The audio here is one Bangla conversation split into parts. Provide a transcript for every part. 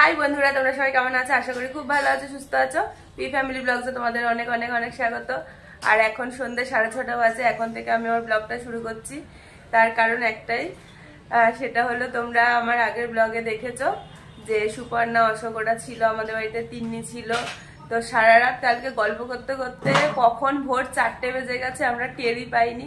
হাই বন্ধুরা, তোমরা সবাই কেমন আছো? আশা করি খুব ভালো আছো, সুস্থ আছো। পি ফ্যামিলি ব্লগসে তোমাদের অনেক অনেক অনেক স্বাগত। আর এখন সন্ধ্যে সাড়ে ছটা বাজে, এখন থেকে আমি আমার ব্লগটা শুরু করছি। তার কারণ একটাই সেটা হলো তোমরা আমার আগের ব্লগে দেখেছ যে সুপর্ণা অশোকরা ছিল, আমাদের বাড়িতে তিন্নি ছিল। তো সারা রাত কালকে গল্প করতে করতে কখন ভোর চারটে বেজে গেছে, আমরা টেরই পাইনি।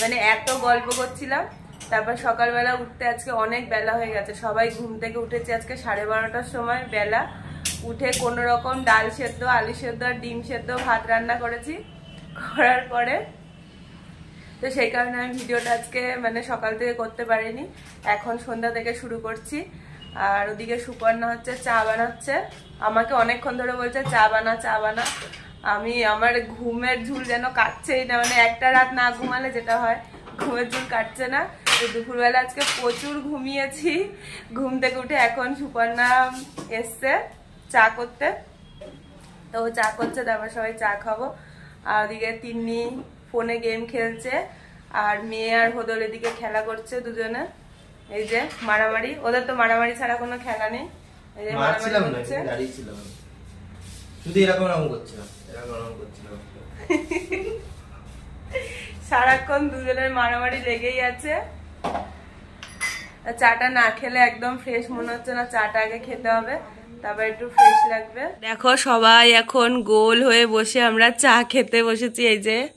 মানে এত গল্প করছিলাম। তারপর সকালবেলা উঠতে আজকে অনেক বেলা হয়ে গেছে। সবাই ঘুম থেকে উঠেছে আজকে সাড়ে বারোটার সময় বেলা। উঠে কোনো রকম ডাল সেদ্ধ, আলু সেদ্ধ, আর ডিম সেদ্ধ ভাত রান্না করেছি। করার পরে তো সেই কারণে আমি ভিডিওটা আজকে মানে সকাল থেকে করতে পারিনি। এখন সন্ধ্যা থেকে শুরু করছি। আর ওদিকে সুপর্ণা হচ্ছে চা বানাচ্ছে। আমাকে অনেকক্ষণ ধরে বলছে, চা বানা চা বানা। আমি আমার ঘুমের ঝুল যেন কাটছেই না। মানে একটা রাত না ঘুমালে যেটা হয়, ঘুমের ঝুল কাটছে না। তো দুপুরবেলা আজকে প্রচুর ঘুমিয়েছি। ঘুম থেকে উঠে এখন সুপর্ণা এসছে চা করতে। তো চা করছে তারপর সবাই চা খাব। আর ওদিকে তিন্নি ফোনে গেম খেলছে আর মেয়ে আর হোদল এদিকে খেলা করছে দুজনে। এই যে মারামারি ওদের তো মারামারি ছাড়া কোনো খেলা নেই। এই যে মারামারি। শুধু এরকম করছিলাম এরকম করছিলাম। সারাক্ষণ দুজনের মারামারি লেগেই আছে। চাটা না খেলে একদম ফ্রেশ মনে হচ্ছে না চাটা আগে খেতে হবে তারপর একটু ফ্রেশ লাগবে। দেখো সবাই এখন গোল হয়ে বসে আমরা চা খেতে বসেছি এই যে।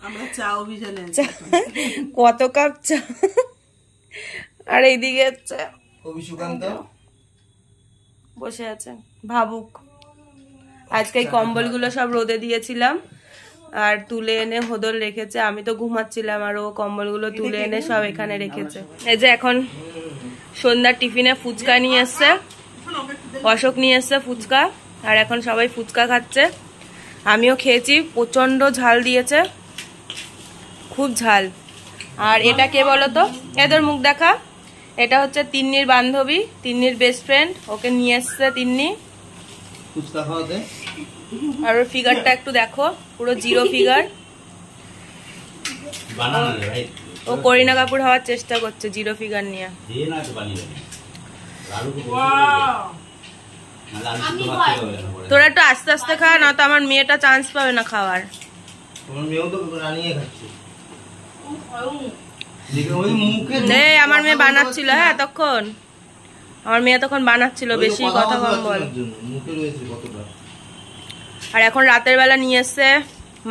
আমরা চা অভিযানে চা- কত কাপ চা? আর এইদিকে হচ্ছে বসে আছে ভাবুক। আজকে এই কম্বলগুলো সব রোদে দিয়েছিলাম। আর তুলে এনে হোদল রেখেছে। আমি তো ঘুমাচ্ছিলাম আর ও কম্বলগুলো তুলে এনে সব এখানে রেখেছে। এই যে এখন সন্ধ্যার টিফিনে ফুচকা নিয়ে এসছে। অশোক নিয়ে এসছে ফুচকা আর এখন সবাই ফুচকা খাচ্ছে। আমিও খেয়েছি প্রচণ্ড ঝাল দিয়েছে। খুব ঝাল। আর এটা কে বলো তো এদের মুখ দেখা। এটা হচ্ছে তিন্নির বান্ধবী তিন্নির বেস্ট ফ্রেন্ড ওকে নিয়ে এসছে তিন্নি। ফুচকা খাওয়াতে আর ওর ফিগারটা একটু দেখো পুরো জিরো ফিগার বানানো রে ভাই ও করিনা কাপুর হওয়ার চেষ্টা করছে জিরো ফিগার নিয়ে। তোরা একটু আস্তে আস্তে খা না তো আমার মেয়েটা চান্স পাবে না খাওয়ার। তোমার মেয়েও তো রানিয়ে খাচ্ছে। দেখে ওই মুখে এই আমার মেয়ে বানাচ্ছিল হ্যাঁ তখন। আমার মেয়ে তখন বানাচ্ছিল বেশি কথা কম বল। আর এখন রাতের বেলা নিয়ে এসছে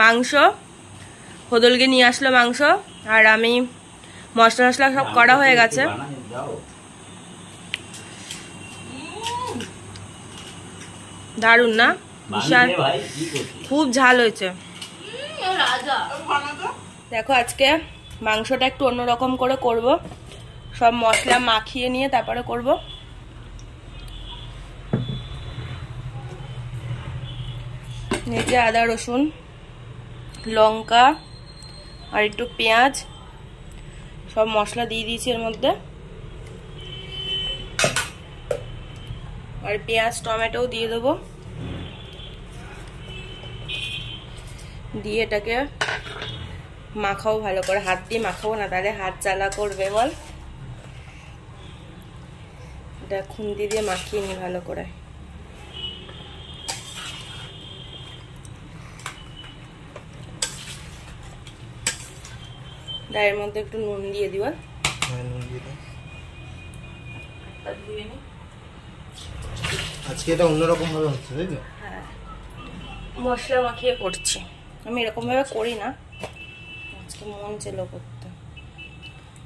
মাংস হোদলকে নিয়ে আসলো মাংস আর আমি মশলা টশলা সব করা হয়ে গেছে। দারুণ না? বিশাল। খুব ঝাল হয়েছে। দেখো আজকে মাংসটা একটু অন্যরকম করে করব। সব মশলা মাখিয়ে নিয়ে তারপরে করব। নিচে আদা, রসুন, লঙ্কা আর একটু পেঁয়াজ। সব মশলা দিয়ে দিয়েছি এর মধ্যে। আর পেঁয়াজ, টমেটোও দিয়ে দেবো। দিয়ে এটাকে মাখাও ভালো করে, হাত দিয়ে মাখাবো না, তাহলে হাত জ্বালা করবে, বল। এটা খুন্তি দিয়ে মাখিয়ে নি ভালো করে। ডায়ের মধ্যে একটু নুন দিয়ে দিবা। হ্যাঁ, নুন। আজকে এটা অন্যরকম ভাবে হচ্ছে তাই তো? হ্যাঁ। মশলা মাখিয়ে করছি। আমি এরকম ভাবে করি না। আজকে মন ছিল করতে।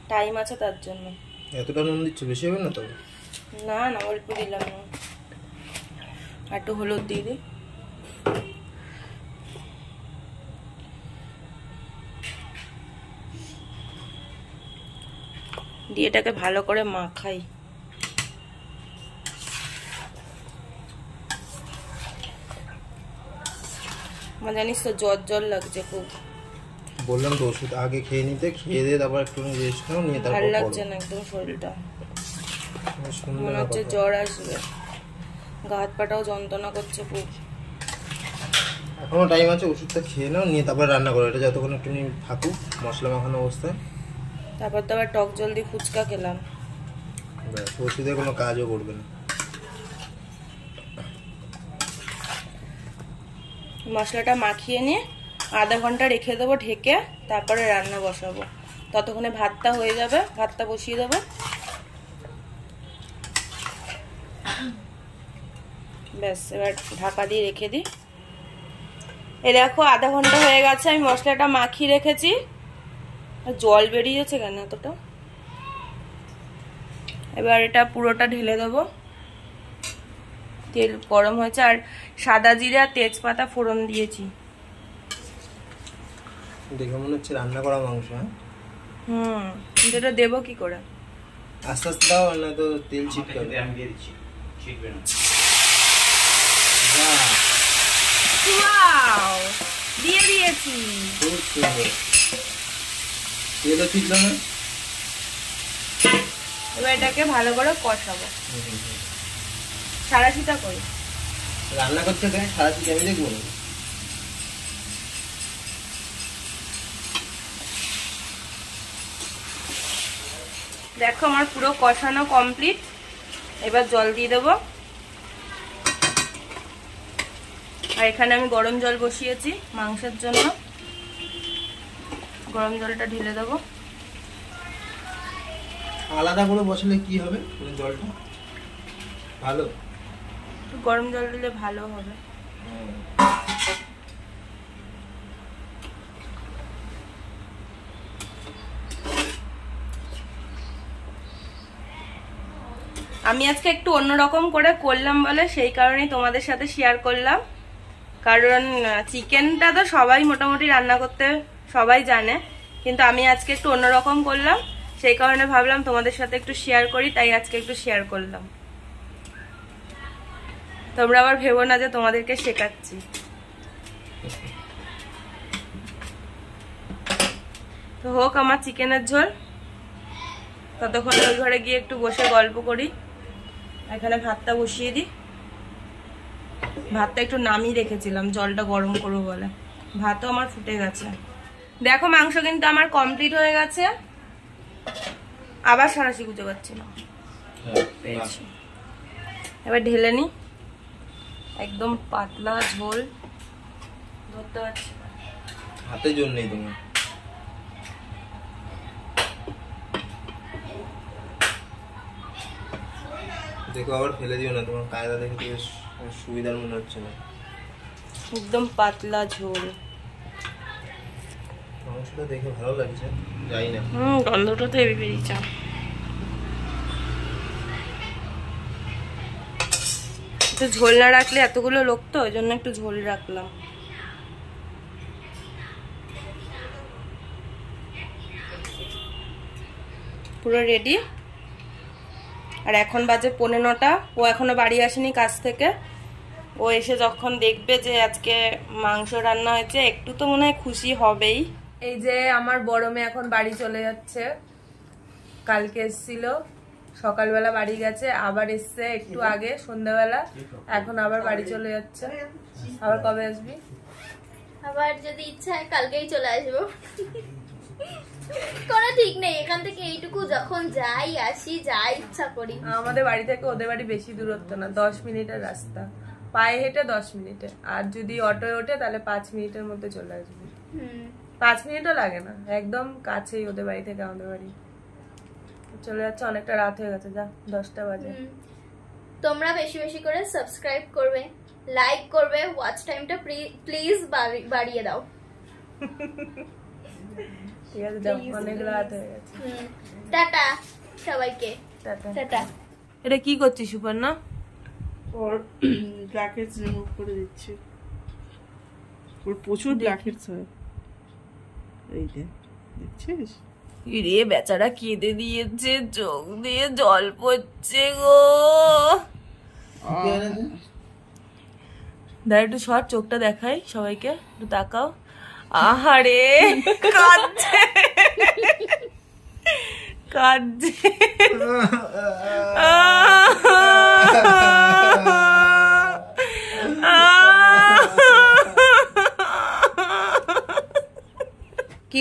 টাইম আছে তার জন্য। এতটা নুন দিচ্ছ বেশি হবে না তো? না না অল্প দিলাম না একটু হলুদ দিয়ে দিই। দিয়ে এটাকে ভালো করে মাখাই। আমার জানিস তো জ্বর জ্বর লাগছে খুব। বললাম তো ওষুধ আগে খেয়ে নিতে খেয়ে দিয়ে তারপর একটু রেস্ট নাও নিয়ে তারপর ভালো লাগছে না একদম শরীরটা। মনে হচ্ছে জ্বর আসবে। গা হাত পাটাও যন্ত্রণা করছে খুব। এখনও টাইম আছে ওষুধটা খেয়ে নাও নিয়ে তারপর রান্না করো। এটা যতক্ষণ একটু থাকুক মশলা মাখানো অবস্থায়। তারপর তো আবার টক জল দিয়ে ফুচকা খেলাম। ওষুধে কোনো কাজও করবে না। মশলাটা মাখিয়ে নিয়ে আধা ঘণ্টা রেখে দেবো ঢেকে তারপরে রান্না বসাবো। ততক্ষণে ভাতটা হয়ে যাবে ভাতটা বসিয়ে দেবো। ব্যাস এবার ঢাকা দিয়ে রেখে দিই। এ দেখো আধা ঘণ্টা হয়ে গেছে আমি মশলাটা মাখিয়ে রেখেছি। জল বেরিয়েছে কেন এতটা? এবার এটা পুরোটা ঢেলে দেবো। তেল গরম হয়েছে আর সাদা জিরে আর তেজপাতা ফোড়ন দিয়েছি। দেখে মনে হচ্ছে রান্না করা মাংস হ্যাঁ? হুম কিন্তু এটা দেবো কি করে? আস্তে আস্তে দাও না তো তেল ছিটকে খেতে আমি দিয়ে দিচ্ছি ছিটবে না। দিয়ে দিয়েছি। খুব সুন্দর। তেলও ছিটলো না এবার এটাকে ভালো করে কষাবো। সারাশিটা করি। রান্না করতে দেয় সারা চিঠি আমি দেখব। দেখো আমার পুরো কষানো কমপ্লিট এবার জল দিয়ে দেবো। আর এখানে আমি গরম জল বসিয়েছি মাংসের জন্য। গরম জলটা ঢেলে দেবো। আলাদা করে বসালে কি হবে জলটা? ভালো? গরম জল দিলে ভালো হবে। আমি আজকে একটু অন্যরকম করে করলাম বলে সেই কারণেই তোমাদের সাথে শেয়ার করলাম। কারণ চিকেনটা তো সবাই মোটামুটি রান্না করতে সবাই জানে, কিন্তু আমি আজকে একটু অন্যরকম করলাম। সেই কারণে ভাবলাম তোমাদের সাথে একটু শেয়ার করি, তাই আজকে একটু শেয়ার করলাম। তোমরা আবার ভেবো না যে তোমাদেরকে শেখাচ্ছি। তো হোক, আমার চিকেনের ঝোল। ততক্ষণ ওই ঘরে গিয়ে একটু বসে গল্প করি। এখানে ভাতটা বসিয়ে দিই। ভাতটা একটু নামিয়ে রেখেছিলাম, জলটা গরম করব বলে। ভাতও আমার ফুটে গেছে। দেখো মাংস কিন্তু আমার কমপ্লিট হয়ে গেছে। আবার সারাশি গুজে পাচ্ছি না এবার ঢেলে নি। একদম পাতলা ঝোল। ধরতে পারছি। হাতে জোর নেই তোমার। দেখো আবার ফেলে দিও না তোমার। কায়দা দেখে সুবিধার মনে হচ্ছে না। একদম পাতলা ঝোল। মাংসটা দেখে ভালো লাগছে। যাই না। হুম, গন্ধটা তো হেভি বেরিয়েছে। একটু ঝোল না রাখলে এতগুলো লোক তো, ওই জন্য একটু ঝোল রাখলাম। পুরো রেডি আর এখন বাজে পৌনে নটা। ও এখনও বাড়ি আসেনি কাজ থেকে। ও এসে যখন দেখবে যে আজকে মাংস রান্না হয়েছে, একটু তো মনে হয় খুশি হবেই। এই যে আমার বড় মেয়ে এখন বাড়ি চলে যাচ্ছে। কালকে এসেছিল সকালবেলা বাড়ি গেছে আবার এসছে একটু আগে সন্ধ্যাবেলা। এখন আবার বাড়ি চলে যাচ্ছে। আবার কবে আসবি? আবার যদি ইচ্ছা হয় কালকেই চলে আসব। কোনো ঠিক নেই এখান থেকে এইটুকু যখন যাই আসি যা ইচ্ছা করি। আমাদের বাড়ি থেকে ওদের বাড়ি বেশি দূরত্ব না দশ মিনিটের রাস্তা। পায়ে হেঁটে দশ মিনিটে আর যদি অটোয় ওঠে তাহলে পাঁচ মিনিটের মধ্যে চলে আসবে। হুম। পাঁচ মিনিটও লাগে না। একদম কাছেই ওদের বাড়ি থেকে আমাদের বাড়ি। চলে যাচ্ছে অনেকটা রাত হয়ে গেছে। যা দশটা বাজে। তোমরা বেশি বেশি করে সাবস্ক্রাইব করবে লাইক করবে ওয়াচ টাইমটা প্লিজ বাড়িয়ে দাও। ঠিক আছে যাও অনেক রাত হয়ে গেছে। হুম। টাটা সবাইকে। টাটা। টাটা। এটা কি করছিস সুপর্ণা? ওর ব্ল্যাকেটস রিমুভ করে দিচ্ছি। ওর প্রচুর ব্ল্যাকেটস হয়। এই যে দেখছিস? রে বেচারা কেঁদে দিয়েছে চোখ দিয়ে জল পড়ছে গো। দাঁড়া একটু সর চোখটা দেখাই সবাইকে একটু তাকাও। আহারে কাঁদছে। কাঁদছে।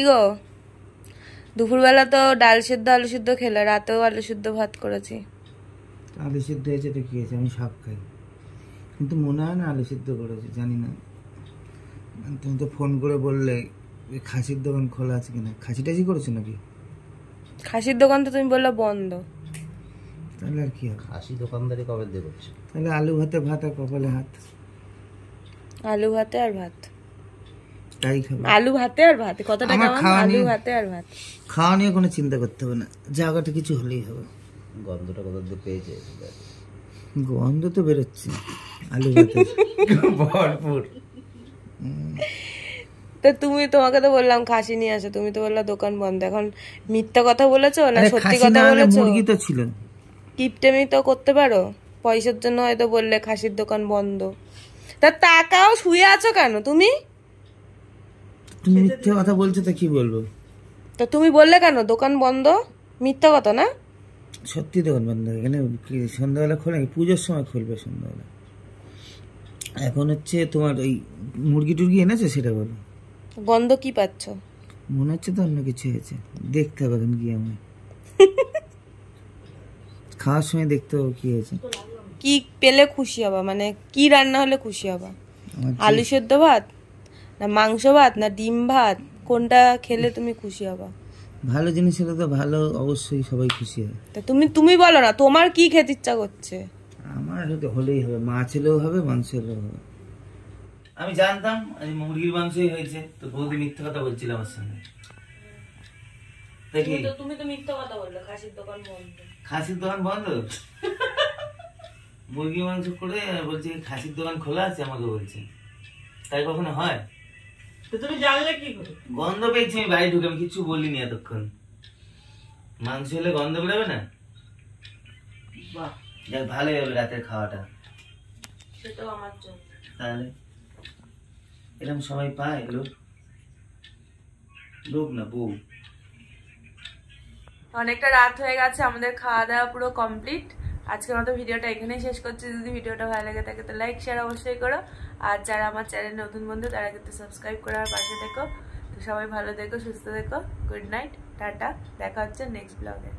কি গো? দুপুরবেলা তো ডাল সিদ্ধ আলু সিদ্ধ খেলে রাতেও আলু সিদ্ধ ভাত করেছি। আলু সিদ্ধ হয়েছে তো কি হয়েছে আমি সব খাই। কিন্তু মনে হয় না আলু সিদ্ধ করেছি জানি না। তুমি তো ফোন করে বললে খাসির দোকান খোলা আছে কিনা? খাসি টাসি করেছ নাকি? খাসির দোকান তো তুমি বললে বন্ধ। তাহলে আর কি হবে? খাসি দোকানদারি কবে দিয়ে করছে? তাহলে আলু ভাতে ভাত আর কপালে হাত। আলু ভাতে আর ভাত। তাই খাবে। আলু ভাতে আর ভাত কতটা খাওয়া আলু নিয়ে- ভাতে আর ভাত। খাওয়া নিয়ে কোনো চিন্তা করতে হবে না। জায়গাটা কিছু হলেই হবে। গন্ধটা কোথা পেয়েছে? গন্ধ তো বেরোচ্ছে। আলু ভাতে। ভরপুর। তো তুমি তোমাকে তো বললাম খাসি নিয়ে আসো। তুমি তো বললা দোকান বন্ধ। এখন মিথ্যা কথা বলেছ না সত্যি কথা বলেছ? মুরগি তো ছিল। কিপটেমি তো করতে পারো? পয়সার জন্য হয়তো বললে খাসির দোকান বন্ধ। তা টাকাও শুয়ে আছো কেন? তুমি? তুমি মিথ্যে কথা বলছো তো কি বলব? তো তুমি বললে কেন? দোকান বন্ধ? মিথ্যা কথা না? সত্যি দোকান বন্ধ। এখানে কি সন্ধ্যাবেলা খোলে নাকি? পুজোর সময় খুলবে সন্ধ্যাবেলা। এখন হচ্ছে তোমার ওই মুরগি টুরগি এনেছো সেটা বলো। গন্ধ কি পাচ্ছ? মনে হচ্ছে তো অন্য কিছু হয়েছে। দেখতে হবে এখন গিয়ে আমি খাওয়ার সময় দেখতে হবে কি হয়েছে। কি পেলে খুশি হবা? মানে কি রান্না হলে খুশি হবা? আলু সেদ্ধ ভাত? না মাংস ভাত না ডিম ভাত কোনটা খেলে তুমি খুশি হবা? ভালো জিনিস হলে তো ভালো অবশ্যই সবাই খুশি হয়। তা তুমি তুমি বলো না তোমার কি খেতে ইচ্ছা করছে? আমার হতে হলেই হবে মাছ হলেও হবে মাংস হলেও হবে। আমি জানতাম আজ মুরগির মাংসই হয়েছে তো বৌদি মিথ্যা কথা বলছিল আমার সঙ্গে। দেখি তুমি তো মিথ্যা কথা বললে খাসির দোকান বন্ধ। খাসির দোকান বন্ধ? মুরগি মাংস করে বলছে খাসির দোকান খোলা আছে আমাকে বলছে। তাই কখনো হয়? তো তুমি জানলে কি করে? গন্ধ পেয়েছি আমি বাড়ি ঢুকে আমি কিছু বলিনি এতক্ষণ। মাংস হলে গন্ধ বেরোবে না? বাহ। যাক ভালোই হলো রাতের খাওয়াটা। সেটাও আমার জন্য। তাহলে? এরকম সবাই পায় লোক? লোক না বউ। অনেকটা রাত হয়ে গেছে আমাদের খাওয়া দাওয়া পুরো কমপ্লিট আজকের মতো ভিডিওটা এখানেই শেষ করছি। যদি ভিডিওটা ভালো লাগে থাকে তো লাইক শেয়ার অবশ্যই করো। আর যারা আমার চ্যানেল নতুন বন্ধু, তারা কিন্তু সাবস্ক্রাইব করে আর পাশে দেখো তো সবাই ভালো দেখো সুস্থ দেখো গুড নাইট টাটা। দেখা হচ্ছে নেক্সট ব্লগে